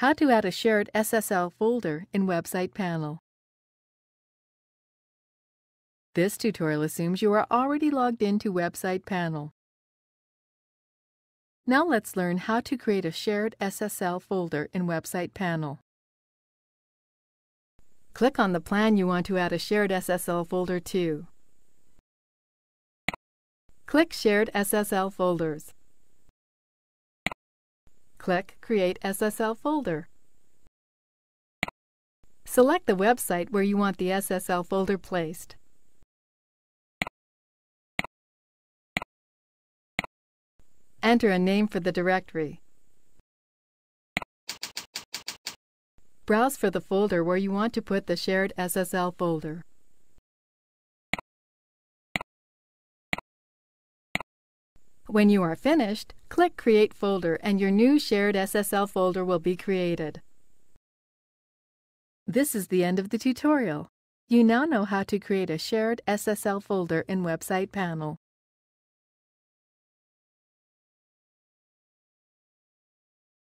How to add a shared SSL folder in Website Panel. This tutorial assumes you are already logged into Website Panel. Now let's learn how to create a shared SSL folder in Website Panel. Click on the plan you want to add a shared SSL folder to. Click Shared SSL Folders. Click Create SSL Folder. Select the website where you want the SSL folder placed. Enter a name for the directory. Browse for the folder where you want to put the shared SSL folder. When you are finished, click Create Folder and your new shared SSL folder will be created. This is the end of the tutorial. You now know how to create a shared SSL folder in Website Panel.